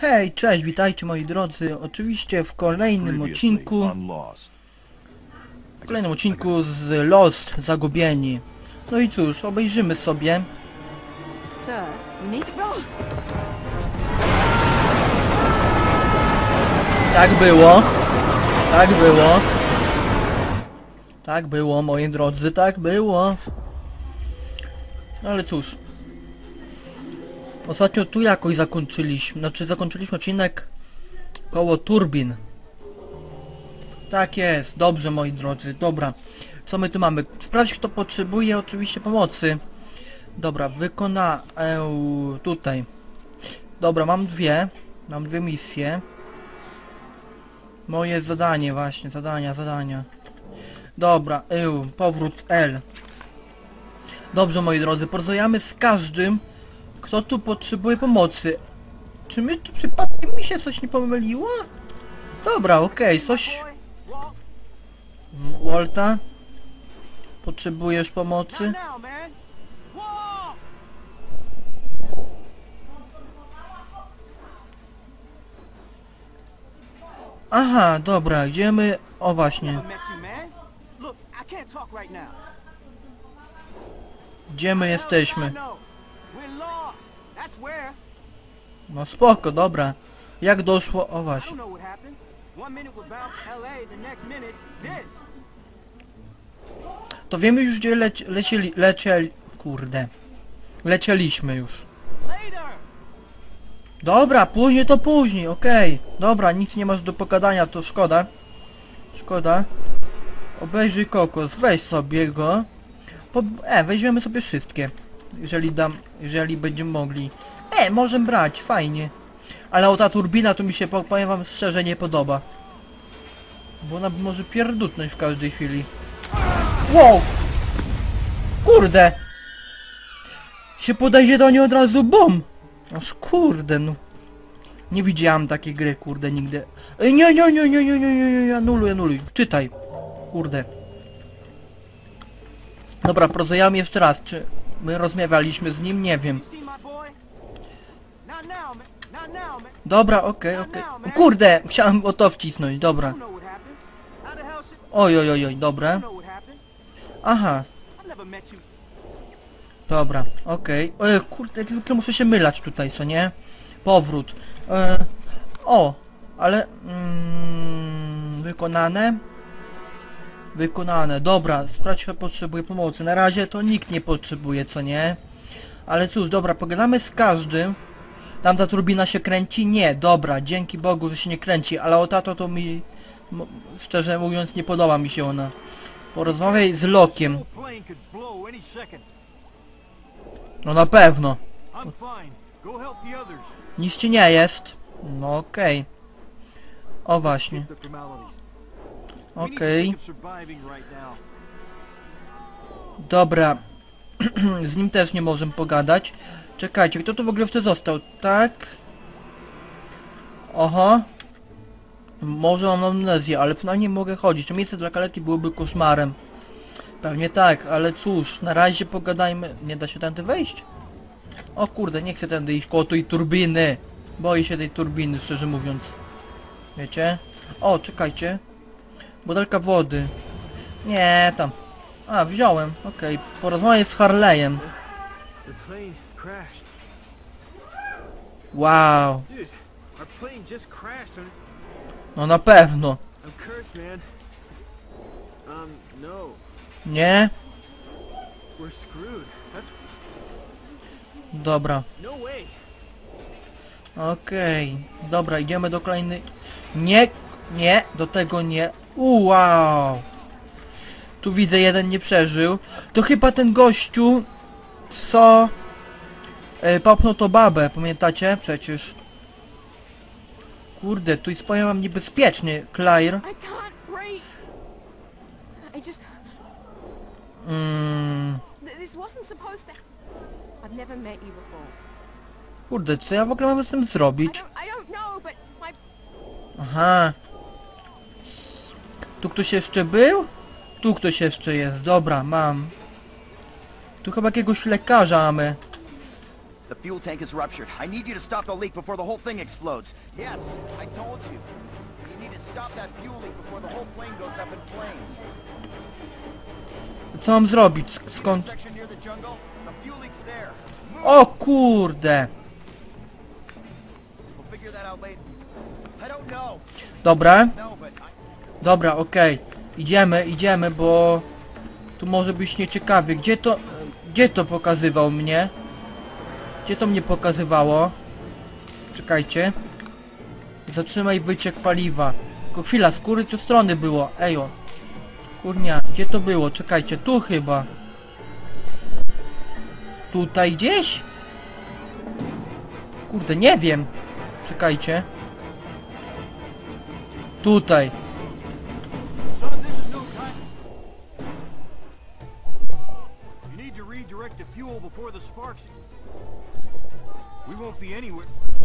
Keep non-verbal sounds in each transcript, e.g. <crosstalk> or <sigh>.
Hej, cześć, witajcie moi drodzy. Oczywiście w kolejnym odcinku, w kolejnym odcinku z Lost Zagubieni. No i cóż, obejrzymy sobie. Tak było. Tak było. Tak było, moi drodzy, tak było. No ale cóż. Ostatnio tu jakoś zakończyliśmy. Znaczy zakończyliśmy odcinek koło turbin. Tak jest, dobrze moi drodzy, dobra. Co my tu mamy? Sprawdź kto potrzebuje oczywiście pomocy. Dobra, wykona... E, tutaj. Dobra, mam dwie. Mam dwie misje. Moje zadanie właśnie, zadania, zadania. Dobra, eł, powrót L. Dobrze moi drodzy, porozmawiamy z każdym, kto tu potrzebuje pomocy. Czy my tu przypadkiem mi się coś nie pomyliło? Dobra, okej, coś... W- Walta? Potrzebujesz pomocy? Aha, dobra, gdzie my... O właśnie, gdzie my jesteśmy? No spoko, dobra. Jak doszło? O właśnie. To wiemy już gdzie leci, lecieli, lecieli, kurde. Lecieliśmy już. Dobra, później to później, okej. Dobra, nic nie masz do pogadania, to szkoda. Szkoda. Obejrzyj kokos, weź sobie go. Po, e, weźmiemy sobie wszystkie. Jeżeli dam, jeżeli będziemy mogli. E, możemy brać, fajnie. Ale o ta turbina to mi się, po- powiem wam szczerze, nie podoba. Bo ona może pierdutnąć w każdej chwili. Wow! Kurde! Się podejdzie do niej od razu BUM! Aż kurde, no. Nie widziałam takiej gry, kurde, nigdy. Ej, nie, nie, nie, nie, nie, nie, nie, nie, anuluj, anuluj. Czytaj. Kurde. Dobra, porozmawiamy jeszcze raz. Czy My rozmawialiśmy z nim, nie wiem. Dobra, okej, okay, okej. Okay. Kurde, chciałem o to wcisnąć, dobra. Oj, oj, oj, oj, dobra. Aha. Dobra, okej. Okay. Kurde, jak zwykle muszę się mylać tutaj, co nie? Powrót. E, o, ale... Mm, wykonane. Wykonane, dobra, sprawdź kto potrzebuje pomocy. Na razie to nikt nie potrzebuje, co nie? Ale cóż, dobra, pogadamy z każdym. Tamta turbina się kręci? Nie, dobra, dzięki Bogu, że się nie kręci, ale o tato to mi... Szczerze mówiąc, nie podoba mi się ona. Porozmawiaj z Lokiem. No na pewno. Nic ci nie jest. No okej. O właśnie. Okej. now. Dobra. <clears throat> Z nim też nie możemy pogadać. Czekajcie, kto tu w ogóle jeszcze został? Tak? Oho. Może mam amnezję, ale przynajmniej mogę chodzić. Miejsce dla kaleki byłoby koszmarem. Pewnie tak, ale cóż, na razie pogadajmy. Nie da się tędy wejść? O kurde, nie chcę tędy iść koło tej turbiny. Boję się tej turbiny, szczerze mówiąc. Wiecie? O, czekajcie. Butelka wody. Nie, tam. A, wziąłem. Okej, okay. porozmawiaj z Harley'em. Wow. No na pewno. Nie? Dobra. Okej. Okay. Dobra, idziemy do kolejny... Nie, nie, do tego nie. U, wow. Tu widzę, jeden nie przeżył. To chyba ten gościu, co... E, popnął to babę, pamiętacie? Przecież. Kurde, tu jest powiem wam niebezpiecznie, Claire. Mm, kurde, co ja w ogóle mam z tym zrobić? Aha. Tu ktoś jeszcze był? Tu ktoś jeszcze jest, dobra, mam. Tu chyba jakiegoś lekarza mamy. The fuel tank is ruptured. I need you to stop the leak before the whole thing explodes. Yes, I told you. You need to stop that fuel leak before the whole plane goes up in flames. Co mam zrobić? Sk- Skąd? O kurde! Dobra, No, dobra, okej. Idziemy, idziemy, bo... Tu może być nieciekawie. Gdzie to... Gdzie to pokazywał mnie? Gdzie to mnie pokazywało? Czekajcie. Zatrzymaj wyciek paliwa. Tylko chwila, z tu strony było? Ejo. Kurnia, gdzie to było? Czekajcie, tu chyba. Tutaj gdzieś? Kurde, nie wiem. Czekajcie. Tutaj.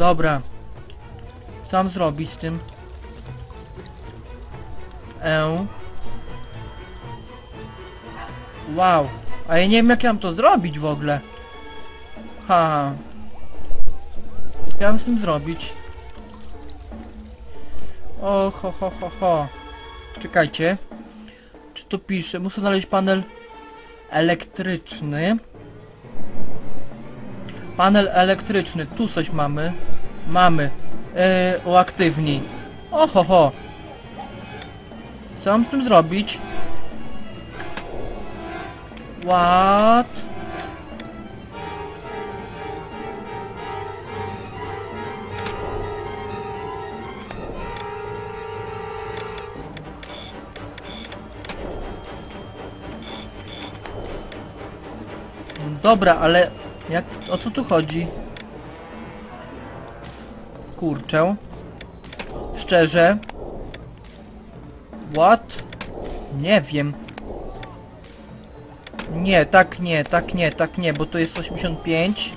Dobra. Co mam zrobić z tym? E. Wow. A ja nie wiem jak ja mam to zrobić w ogóle. Ha. Ja mam z tym zrobić? O, ho, ho, ho, ho. Czekajcie. Czy tu pisze? Muszę znaleźć panel elektryczny. Panel elektryczny. Tu coś mamy. Mamy. Yy, uaktywnij. Oho, ho. Co mam z tym zrobić? What? Dobra, ale jak, o co tu chodzi? Kurczę. Szczerze. What? Nie wiem. Nie, tak nie, tak nie, tak nie, bo to jest 85.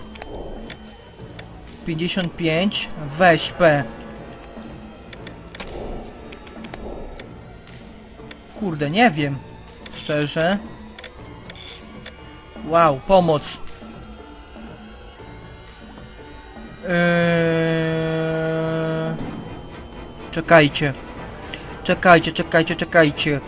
55. Weź P. Kurde, nie wiem. Szczerze. Wow, pomoc. Czekajcie. Czekajcie, czekajcie, czekajcie.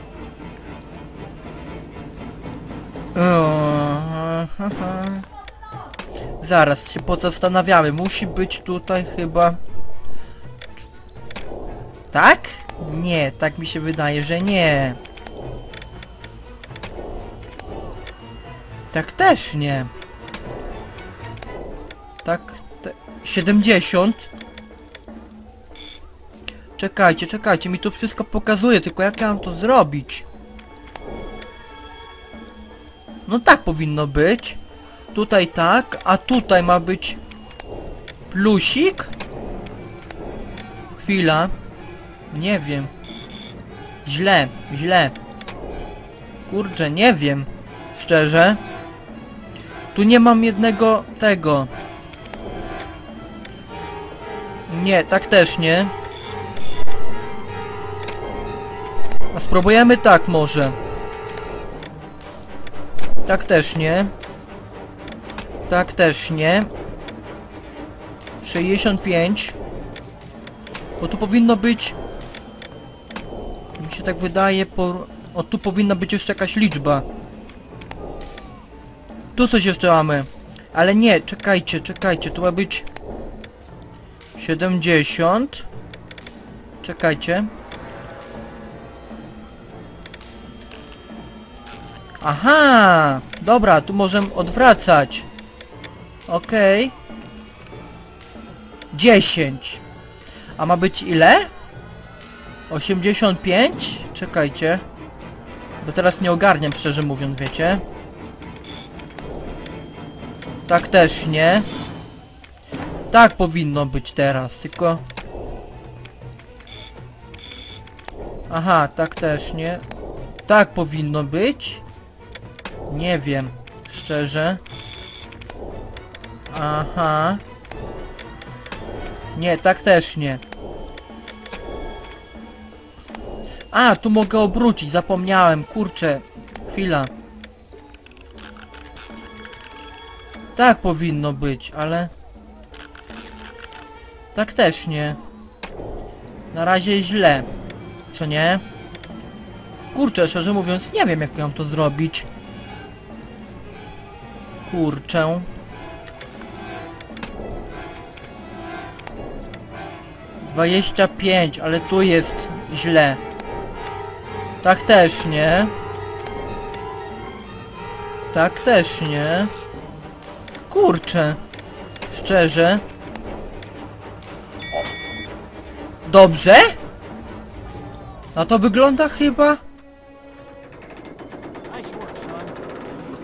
Zaraz się pozastanawiamy. Musi być tutaj chyba... Tak? Nie, tak mi się wydaje, że nie. Tak też nie. Tak, te... 70? Czekajcie, czekajcie, mi to wszystko pokazuje, tylko jak ja mam to zrobić? No tak powinno być. Tutaj tak, a tutaj ma być plusik? Chwila. Nie wiem. Źle, źle. Kurczę, nie wiem. Szczerze. Tu nie mam jednego tego. Nie, tak też nie. Spróbujemy tak może. Tak też nie. Tak też nie. 65. Bo tu powinno być... Mi się tak wydaje, po... O, tu powinna być jeszcze jakaś liczba. Tu coś jeszcze mamy. Ale nie, czekajcie, czekajcie, tu ma być... 70. Czekajcie. Aha! Dobra, tu możemy odwracać. Okej. 10. A ma być ile? 85? Czekajcie. Bo teraz nie ogarniam, szczerze mówiąc, wiecie? Tak też nie. Tak powinno być teraz, tylko... Aha, tak też nie. Tak powinno być. Nie wiem, szczerze. Aha. Nie, tak też nie. A, tu mogę obrócić, zapomniałem, kurczę. Chwila. Tak powinno być, ale... Tak też nie. Na razie źle. Co nie? Kurczę, szczerze mówiąc, nie wiem jak mam to zrobić. Kurczę. Dwadzieścia pięć, ale tu jest źle. Tak też nie. Tak też nie. Kurczę. Szczerze. Dobrze? Na to wygląda chyba.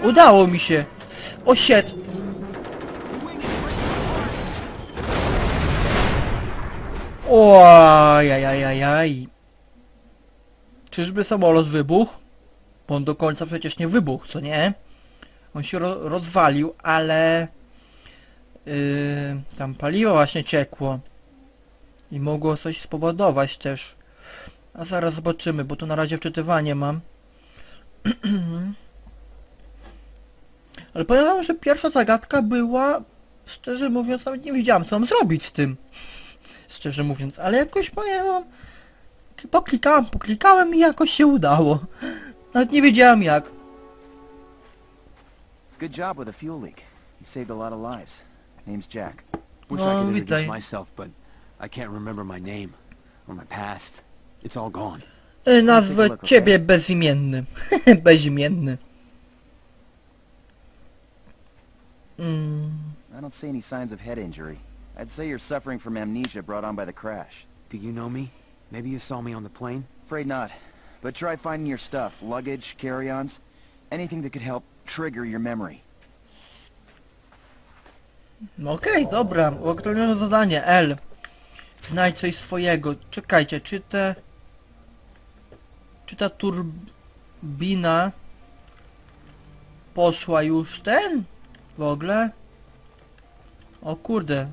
Udało mi się. O shit. Ojajajajaj. Czyżby samolot wybuchł? Bo on do końca przecież nie wybuchł, co nie? On się ro rozwalił, ale... Yy, tam paliwo właśnie ciekło. I mogło coś spowodować też. A zaraz zobaczymy, bo tu na razie wczytywanie mam. <clears throat> Ale wam, że pierwsza zagadka była, szczerze mówiąc, nawet nie wiedziałam co mam zrobić z tym. Szczerze mówiąc, ale jakoś powiem wam, poklikałam, poklikałem i jakoś się udało. Nawet nie wiedziałam jak. Good job with the fuel leak. You saved a lot of lives. Name's Jack. Wish I No, could witaj. introduce myself, but I can't remember my name or my past. It's all gone. Y, Nazwę ciebie bezimienny. <laughs> bezimienny. Mm, I don't see any signs of head injury. I'd say you're suffering from amnesia brought on by the crash. Do you know me? Maybe you saw me on the plane? Afraid not. But try finding your stuff. Luggage, carry-ons. Anything that could help trigger your memory. no Okej, dobra. Uaktualnione zadanie. L. Znajdź coś swojego. Czekajcie, czy te... Czy ta turbina... Poszła już ten? W ogóle? O kurde.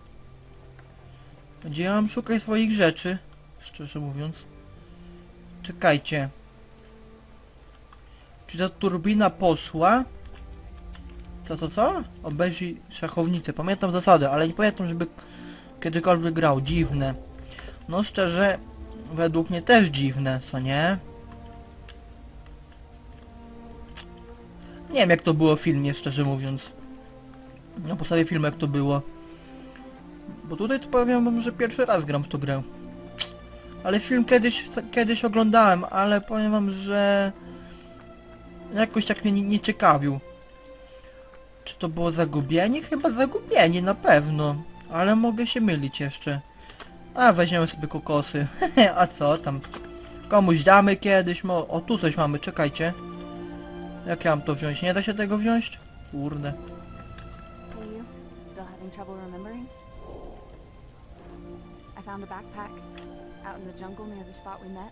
Gdzie ja mam szukać swoich rzeczy? Szczerze mówiąc. Czekajcie. Czy ta turbina poszła? Co, co, co? Obejrzyj szachownicę. Pamiętam zasady, ale nie pamiętam, żeby kiedykolwiek grał. Dziwne. No szczerze, według mnie też dziwne, co nie? Nie wiem jak to było w filmie, szczerze mówiąc. Na podstawie filmu jak to było. Bo tutaj to powiem wam, że pierwszy raz gram w tą grę. Ale film kiedyś, kiedyś oglądałem, ale powiem wam, że... Jakoś tak mnie nie, nie ciekawił. Czy to było zagubienie? Chyba zagubienie, na pewno. Ale mogę się mylić jeszcze. A, weźmiemy sobie kokosy. <laughs> A co tam? Komuś damy kiedyś, mo... O, tu coś mamy, czekajcie. Jak ja mam to wziąć? Nie da się tego wziąć? Kurde. Trouble remembering? I found a backpack out in the jungle near the spot we met.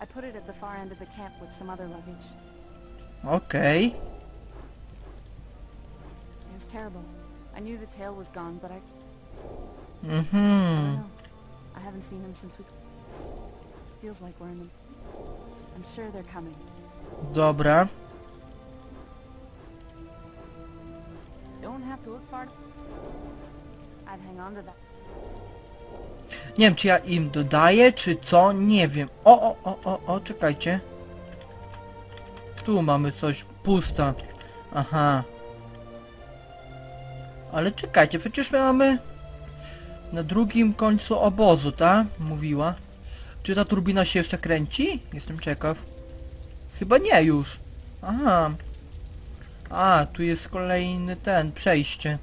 I put it at the far end of the camp with some other luggage. Okay. It was terrible. I knew the tail was gone, but I, I Mhm. know. I haven't seen him since we... Feels like we're in the... I'm sure they're coming. Dobra. Don't have to look far. Nie wiem, czy ja im dodaję, czy co? Nie wiem. O, o, o, o, o, czekajcie. Tu mamy coś. Pusta. Aha. Ale czekajcie, przecież my mamy... Na drugim końcu obozu, tak? Mówiła. Czy ta turbina się jeszcze kręci? Jestem ciekaw. Chyba nie już. Aha. A, tu jest kolejny ten, przejście.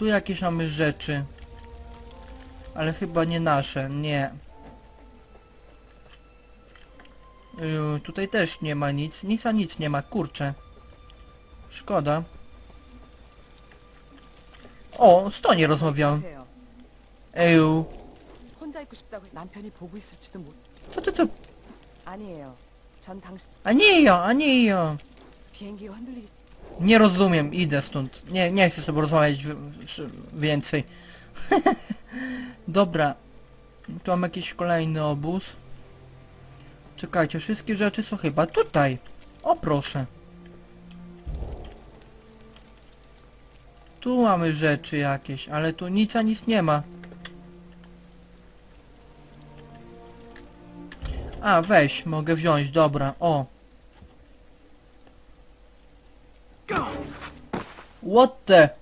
Tu jakieś mamy rzeczy. Ale chyba nie nasze, nie. Yy, tutaj też nie ma nic. Nic a nic nie ma, kurczę. Szkoda. O, z to nie rozmawiam. Eju. Co ty to? Aniejo, aniejo. Nie rozumiem, idę stąd. Nie, nie chcę z tobą rozmawiać więcej. <laughs> Dobra. Tu mam jakiś kolejny obóz. Czekajcie, wszystkie rzeczy są chyba tutaj. O proszę. Tu mamy rzeczy jakieś, ale tu nic a nic nie ma. A, weź, mogę wziąć, dobra, o. What the?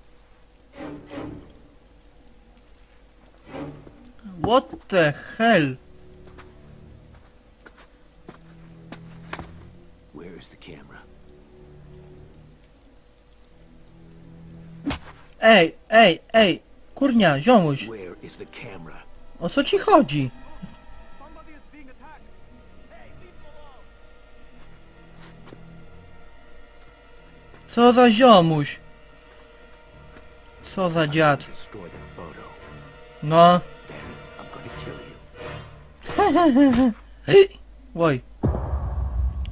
What the hell? Where is the camera? Ej, ej, ej, kurnia, ziomuś, Where is the camera? o co ci chodzi? Co za ziomuś? Co za dziad? No. You. <laughs> Oj.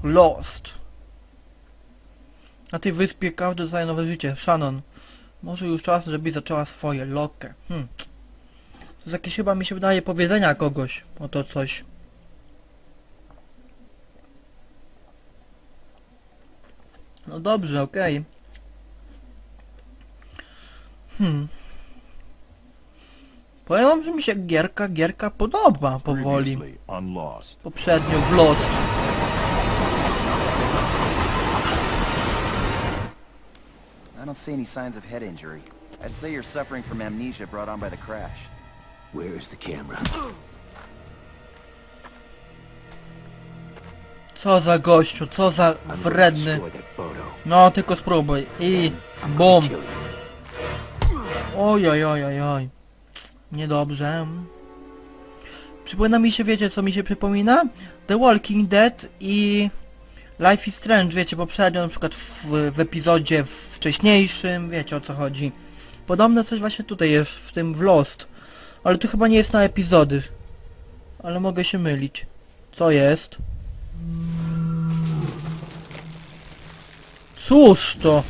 Lost. Na tej wyspie każdy dostaje nowe życie. Shannon. Może już czas, żeby zaczęła swoje. Lokę. Hmm. To jest jakieś chyba mi się wydaje powiedzenia kogoś. O to coś. No dobrze, okej. Hmm. Powiem wam, że mi się gierka, gierka podoba powoli. Previously on Lost. Poprzednio w Lost. I don't see any signs of head injury. I'd say you're suffering from amnesia brought on by the crash. Where is the camera? Co za gościu, co za wredny. No, tylko spróbuj. I I'm Oj, oj, oj, oj, oj. Niedobrze. Przypomina mi się, wiecie co mi się przypomina? The Walking Dead i Life is Strange, wiecie, poprzednio na przykład w, w epizodzie wcześniejszym, wiecie o co chodzi. Podobne coś właśnie tutaj jest, w tym w Lost. Ale tu chyba nie jest na epizody. Ale mogę się mylić. Co jest? Cóż to?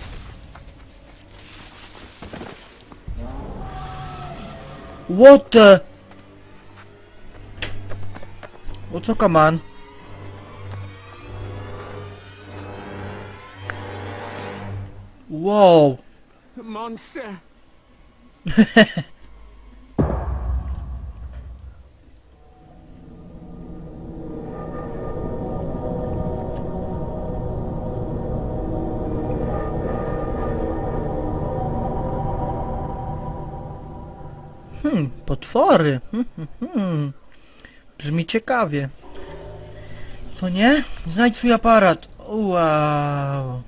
What the? O co kaman? Wow! Monster! <laughs> potwory. Hmm, hmm, hmm. Brzmi ciekawie. Co nie? Znajdź swój aparat. Wow.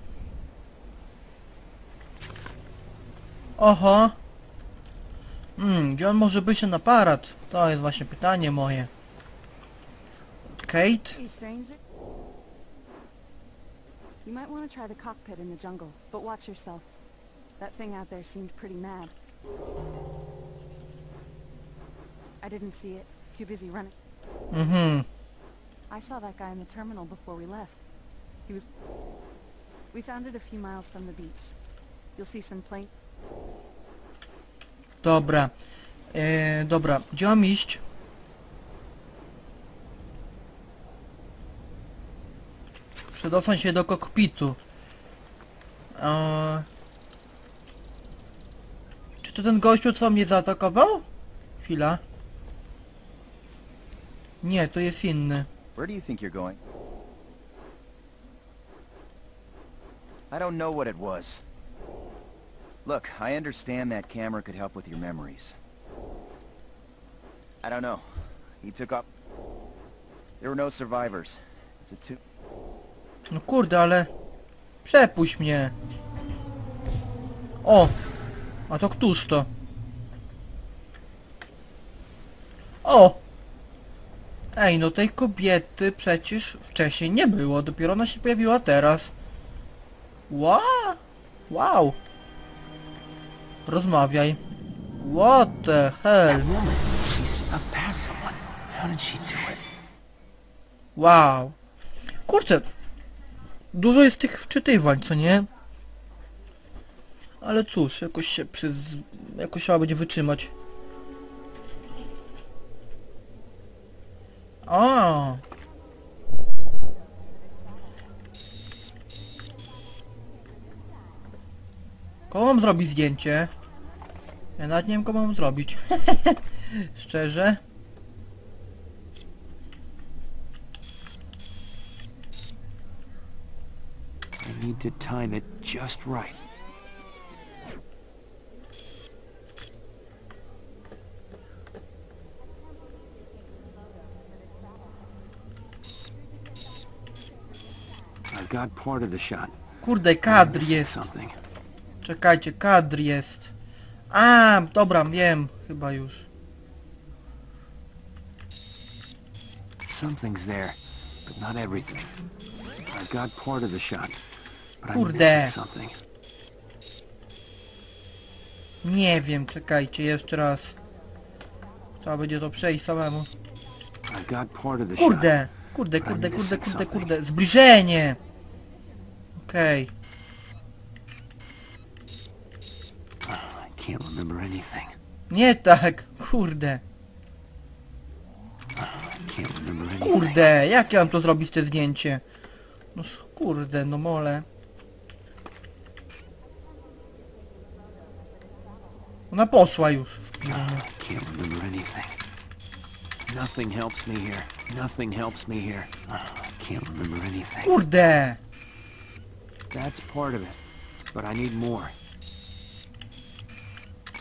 Oho. Hmm, gdzie on może być ten aparat? To jest właśnie pytanie moje. Kate? You might want to try the cockpit in the jungle, but watch yourself. That thing out there seemed pretty mad. I didn't see it. Too busy running. Mhm. I saw that guy in the terminal before we left. He was... We found it a few miles from the beach. You'll see some plane... Dobra. E, dobra, gdzie mam iść? Przedostań się do kokpitu. E, czy to ten gościu, co mnie zaatakował? Chwila. Nie, to jest inny. Where do you think you're going? I don't know what it was. Look, I understand that camera could help with your memories. I don't know. He took up... There were no survivors. It's a two... No kurde, ale... Przepuść mnie. O! A to któż to? O! Ej, no tej kobiety przecież wcześniej nie było, dopiero ona się pojawiła teraz. Wow! Wow! Rozmawiaj. What the hell? Wow. Kurczę. Dużo jest tych wczytywań, co nie? Ale cóż, jakoś się przez... Jakoś trzeba będzie wytrzymać. A. Komu mam zrobić zdjęcie? Ja nawet nie wiem, co mam zrobić. <laughs> Szczerze. Need to time it just right. I got part of the shot. Kurde, kadr jest. Czekajcie, kadr jest. A, dobra, wiem, chyba już. Something's there, but not everything. I got part of the shot, but I'm Kurde. missing something. Nie wiem, czekajcie, jeszcze raz. Trzeba będzie to przejść samemu. Kurde, kurde, kurde, kurde, kurde, kurde. Zbliżenie! Okej. I can't remember anything. Nie tak, kurde. Kurde, jak ja mam to zrobić, te zdjęcie? No kurde, no mole. Ona poszła już. w. Nothing helps me here. Nothing helps me here. Kurde! That's part of it, but I need more.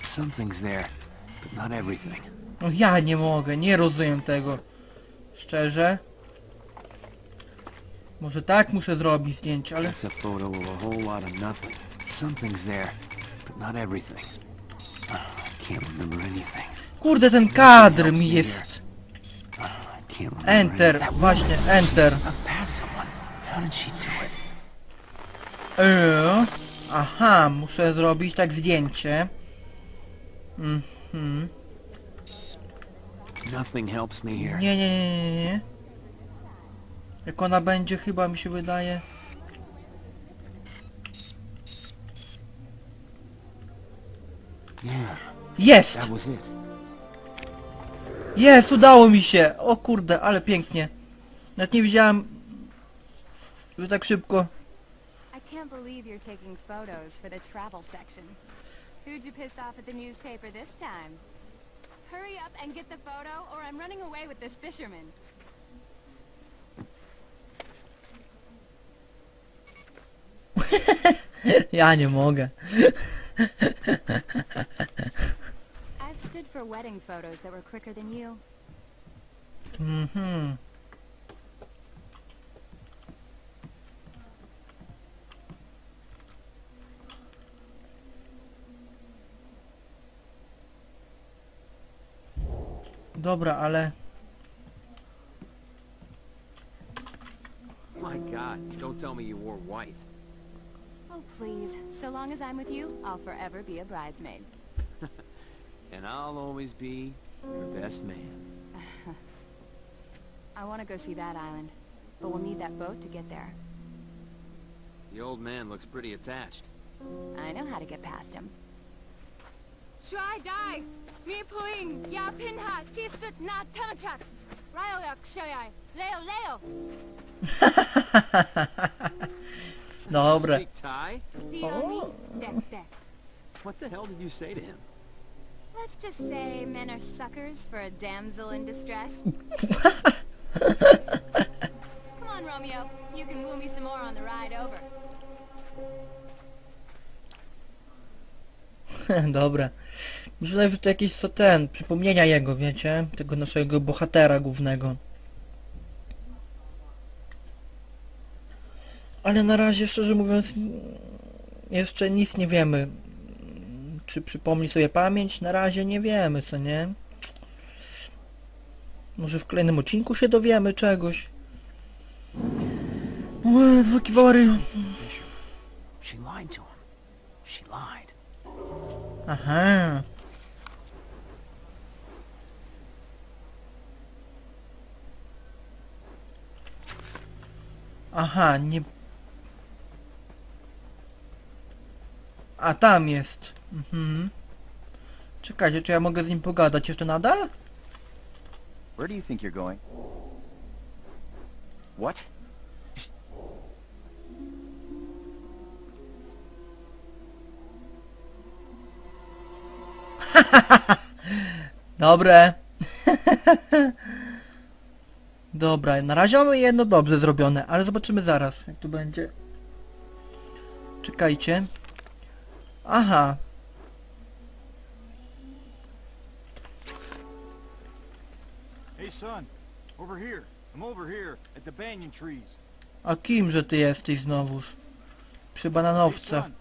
Something's there, but not everything. No ja nie mogę, nie rozumiem tego. Szczerze. Może tak muszę zrobić zdjęcie, ale... That's a photo of a whole lot of nothing. Something's there, but not everything. I can't remember anything. Kurde, ten kadr mi jest... Remember Enter, właśnie, enter. How did she? Eee, aha, muszę zrobić tak zdjęcie. Mhm. Nothing helps me here. Nie, nie, nie, nie, nie. Jak ona będzie, chyba mi się wydaje. Jest! Jest, udało mi się! O kurde, ale pięknie. Nawet nie widziałem, że tak szybko. I can't believe you're taking photos for the travel section. Who'd you piss off at the newspaper this time? Hurry up and get the photo, or I'm running away with this fisherman. <laughs> Ja nie mogę. I've stood for wedding photos that were quicker than you. Mhm. Dobra, ale... My God, don't tell me you wore white. Oh, please. So long as I'm with you, I'll forever be a bridesmaid. <laughs> And I'll always be your best man. <laughs> I want to go see that island, but we'll need that boat to get there. The old man looks pretty attached. I know how to get past him. Try die. Mi ya pinha tisut na tanchat. Ryoyak shayai. Leo leo. <laughs> Dobra. Oh. What the hell did you say to him? Let's just say men are suckers for a damsel in distress. <laughs> Come on, Romeo. You can woo me some more on the ride over. <laughs> Dobra. Myślę, że to jakieś co ten, przypomnienia jego, wiecie? Tego naszego bohatera głównego. Ale na razie, szczerze mówiąc, jeszcze nic nie wiemy. Czy przypomni sobie pamięć? Na razie nie wiemy, co nie? Może w kolejnym odcinku się dowiemy czegoś. Ue, wykiwary. Aha. Aha, nie... A tam jest. Mhm. Czekajcie, czy ja mogę z nim pogadać jeszcze nadal? Where do you think you're going? What? <laughs> Dobre. <laughs> Dobra, na razie mamy jedno dobrze zrobione, ale zobaczymy zaraz, jak to będzie. Czekajcie. Aha. Hey, son. Over here. I'm over here at the banyan trees. A kimże ty jesteś znowuż? Przy Hey, bananowcach. son.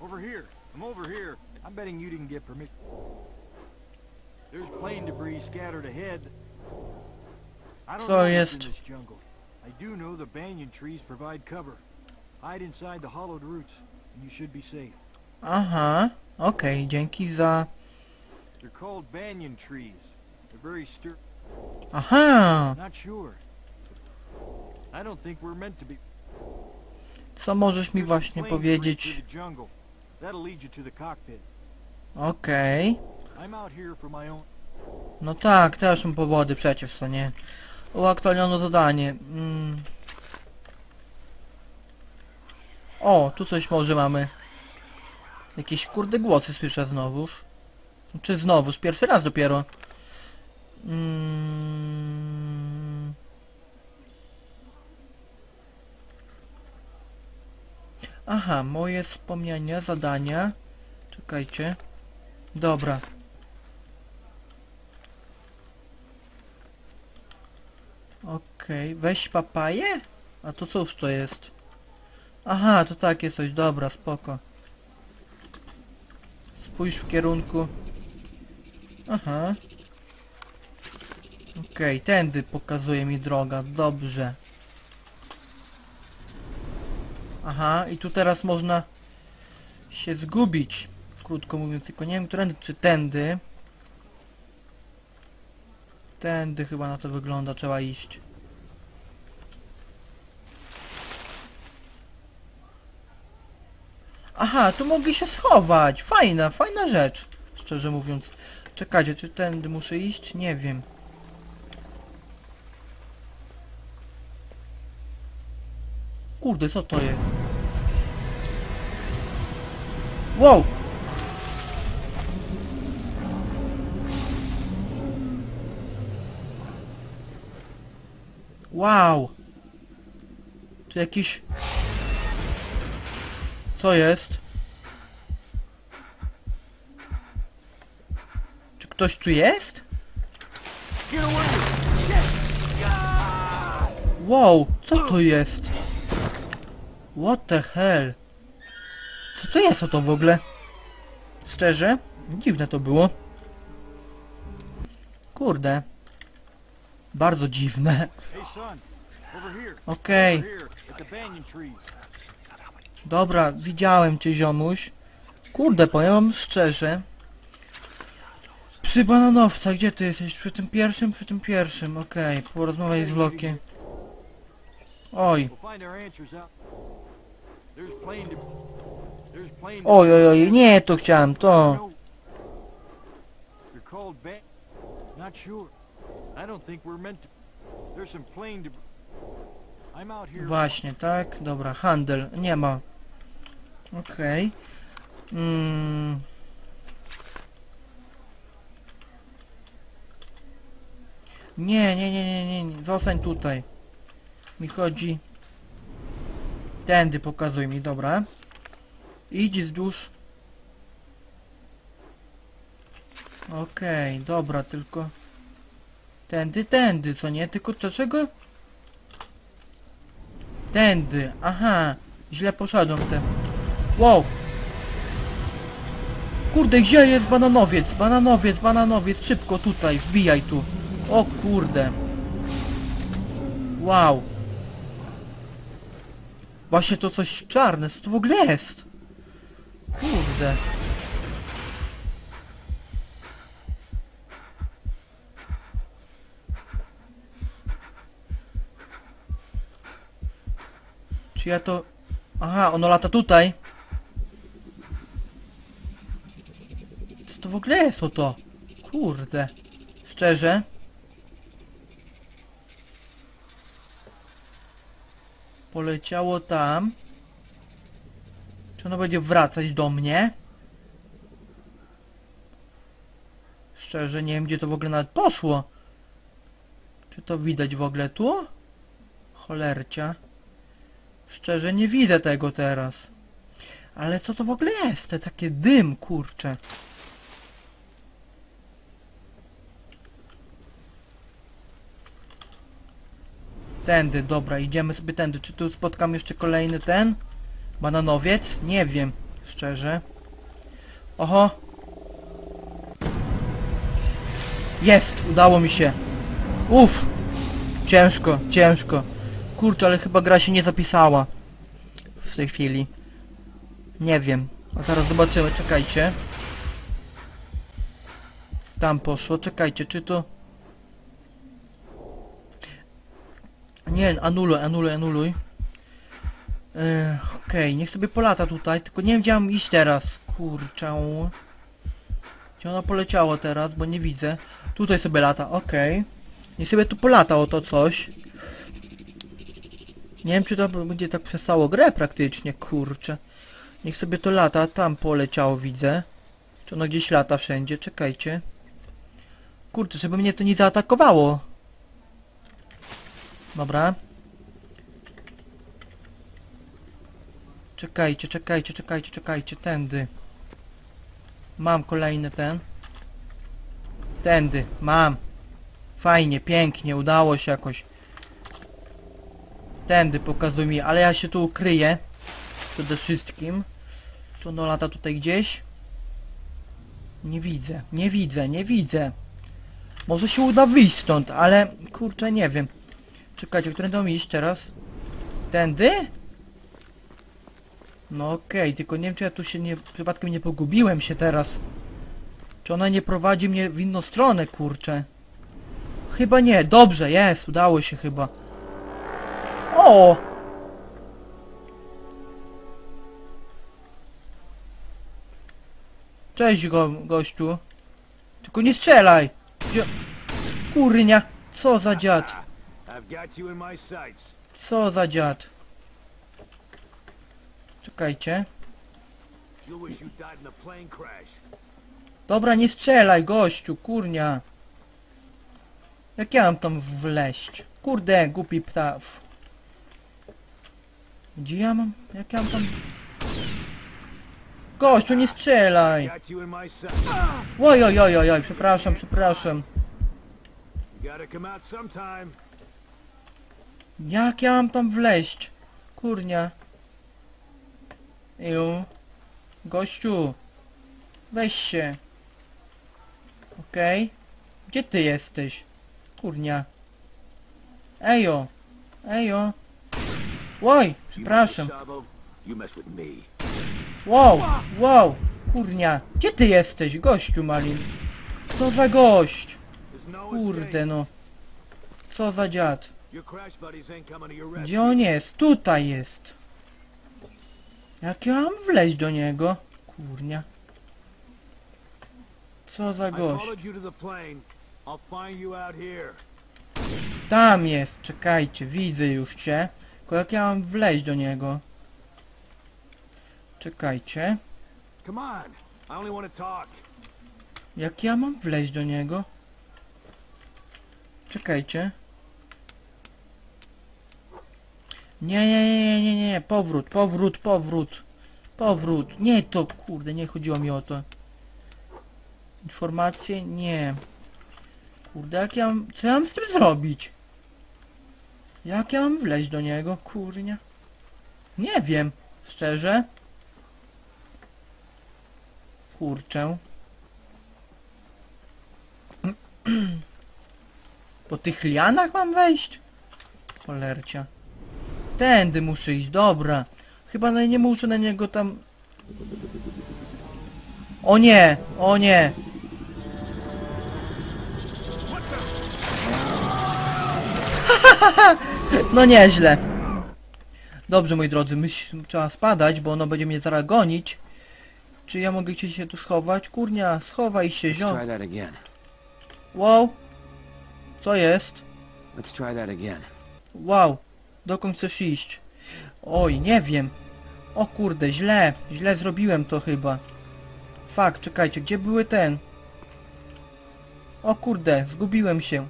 Over here. I'm over here. I'm betting you didn't get permission. There's plane debris scattered ahead. I don't know in this jungle. I do know the banyan trees provide cover. Hide inside the hollowed roots, and you should be safe. Aha. Okej, dzięki za... They're called banyan trees. They're very stur- Aha! Not sure. I don't think we're meant to be. Co możesz mi właśnie powiedzieć? through the jungle. That'll lead you to the cockpit. Okej. No tak, też mam powody przecież, co nie? Uaktualniono zadanie. Mm. O, tu coś może mamy. Jakieś kurde głosy słyszę znowuż. Czy znowuż? Pierwszy raz dopiero. Mm. Aha, moje wspomnienia, zadania. Czekajcie. Dobra. Okej, weź papaję? A to cóż to jest? Aha, to takie coś, dobra, spoko. Spójrz w kierunku. Aha. Okej, tędy pokazuje mi droga, dobrze. Aha, i tu teraz można się zgubić. Krótko mówiąc, tylko nie wiem, którędy czy tędy. Tędy chyba na to wygląda, trzeba iść. Aha, tu mogli się schować. Fajna, fajna rzecz. Szczerze mówiąc. Czekajcie, czy tędy muszę iść? Nie wiem. Kurde, co to jest? Wow! Wow! Tu jakiś... Co jest? Czy ktoś tu jest? Wow, co to jest? What the hell? Co to jest o to w ogóle? Szczerze? Dziwne to było. Kurde. Bardzo dziwne. Okej. Trees. Dobra, widziałem cię ziomuś. Kurde, powiem wam szczerze. Przy bananowca, gdzie ty jesteś? Przy tym pierwszym, przy tym pierwszym, okej, porozmawiaj z Vlokiem. Oj, oj, oj, oj, nie, to chciałem, to. No. Not sure. I don't think we're meant to. There's some plane. I'm out here. Właśnie, tak, dobra, handel, nie ma. Okej. Mm. Nie, nie, nie, nie, nie, nie, zostań tutaj. Mi chodzi... Tędy pokazuj mi, dobra. Idź wzdłuż... Okej, dobra, tylko... Tędy, tędy, co nie? Tylko dlaczego... Tędy, aha. Źle poszedłem te. Wow. Kurde, gdzie jest bananowiec? Bananowiec, bananowiec, szybko tutaj, wbijaj tu. O kurde. Wow. Właśnie to coś czarne, co to w ogóle jest? Kurde. Czy ja to... Aha, ono lata tutaj. Co to w ogóle jest o to? Kurde. Szczerze. Poleciało tam. Czy ono będzie wracać do mnie? Szczerze, nie wiem gdzie to w ogóle nawet poszło. Czy to widać w ogóle tu? Cholercia. Szczerze, nie widzę tego teraz. Ale co to w ogóle jest? Te takie dym, kurcze. Tędy, dobra, idziemy sobie tędy. Czy tu spotkam jeszcze kolejny ten? Bananowiec? Nie wiem, szczerze. Oho. Jest, udało mi się. Uff. Ciężko, ciężko. Kurczę, ale chyba gra się nie zapisała. W tej chwili. Nie wiem. A zaraz zobaczymy, czekajcie. Tam poszło, czekajcie, czy to... Nie, anuluj, anuluj, anuluj. Yy, Okej, niech sobie polata tutaj, tylko nie wiem gdzie mam iść teraz. Kurczę. Gdzie ona poleciała teraz, bo nie widzę. Tutaj sobie lata, okej. Niech sobie tu polata o to coś. Nie wiem czy to będzie tak przestało grę praktycznie, kurczę. Niech sobie to lata, tam poleciało widzę. Czy ono gdzieś lata wszędzie, czekajcie. Kurczę, żeby mnie to nie zaatakowało. Dobra. Czekajcie, czekajcie, czekajcie, czekajcie, tędy. Mam kolejny ten. Tędy, mam. Fajnie, pięknie, udało się jakoś. Tędy pokazuj mi, ale ja się tu ukryję. Przede wszystkim. Czy ono lata tutaj gdzieś? Nie widzę, nie widzę, nie widzę. Może się uda wyjść stąd, ale kurczę nie wiem. Czekajcie, którędy mam iść teraz? Tędy? No okej, tylko nie wiem czy ja tu się nie, przypadkiem nie pogubiłem się teraz. Czy ona nie prowadzi mnie w inną stronę, kurczę? Chyba nie, dobrze, jest, udało się chyba. O! Cześć go, gościu. Tylko nie strzelaj! Gdzie... Kurnia, co za dziad? Co za dziad? Czekajcie. Dobra, nie strzelaj, gościu, kurnia. Jak ja mam tam wleść? Kurde, głupi ptaw. Gdzie ja mam? Jak ja mam tam... Gościu, nie strzelaj! Oj, oj, oj, oj, oj, przepraszam, przepraszam. Jak ja mam tam wleść? Kurnia. Iu. Gościu. Weź się. Okej. Gdzie ty jesteś? Kurnia. Ejo. Ejo. Oj, przepraszam. Wow, wow. Kurnia. Gdzie ty jesteś, gościu malin? Co za gość? No Kurde no. Co za dziad? Gdzie on jest? Tutaj jest. Jak ja mam wleźć do niego? Kurnia. Co za gość? Tam jest, czekajcie, widzę już cię. Tylko jak ja mam wleźć do niego? Czekajcie. Jak ja mam wleźć do niego? Czekajcie. Nie, nie, nie, nie, nie, nie, powrót, powrót, powrót. Powrót. Nie to, kurde, nie chodziło mi o to. Informacje? Nie. Kurde, jak ja mam, co ja mam z tym zrobić? Jak ja mam wleźć do niego, kurnia? Nie wiem, szczerze. Kurczę. <clears throat> Po tych lianach mam wejść? Cholercia. Tędy muszę iść, dobra. Chyba nie muszę na niego tam... O nie, o nie. <laughs> no nieźle. Dobrze, moi drodzy, myśl, trzeba spadać, bo ono będzie mnie zaraz gonić. Czy ja mogę ci się tu schować? Kurnia, schowaj się, ziom. Wow. Co jest? Let's try that again. Wow. Dokąd chcesz iść? Oj, nie wiem. O kurde, źle. Źle zrobiłem to chyba. Fak, czekajcie, gdzie były ten? O kurde, zgubiłem się.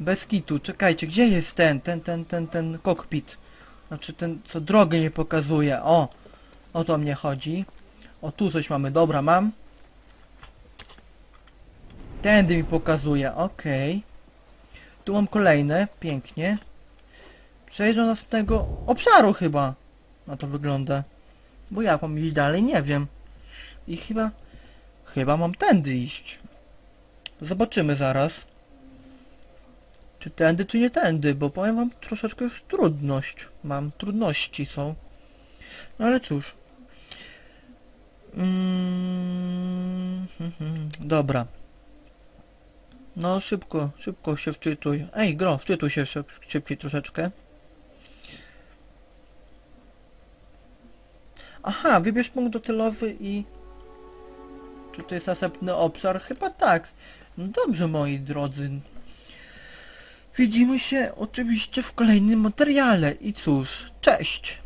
Bez kitu, czekajcie, gdzie jest ten, ten, ten, ten, ten kokpit? Znaczy ten, co drogę nie pokazuje. O! O to mnie chodzi. O, tu coś mamy, dobra, mam. Tędy mi pokazuje, okej. Tu mam kolejne, pięknie. Przejdź do następnego obszaru chyba. Na to wygląda. Bo jak mam iść dalej, nie wiem. I chyba... Chyba mam tędy iść. Zobaczymy zaraz. Czy tędy, czy nie tędy, bo powiem wam troszeczkę już trudność. Mam trudności są. No ale cóż. Mm, <laughs> dobra. No szybko, szybko się wczytuj. Ej, gro, wczytuj się szyb, szybciej troszeczkę. Aha, wybierz punkt docelowy i... Czy to jest następny obszar? Chyba tak. No dobrze, moi drodzy. Widzimy się oczywiście w kolejnym materiale. I cóż, cześć!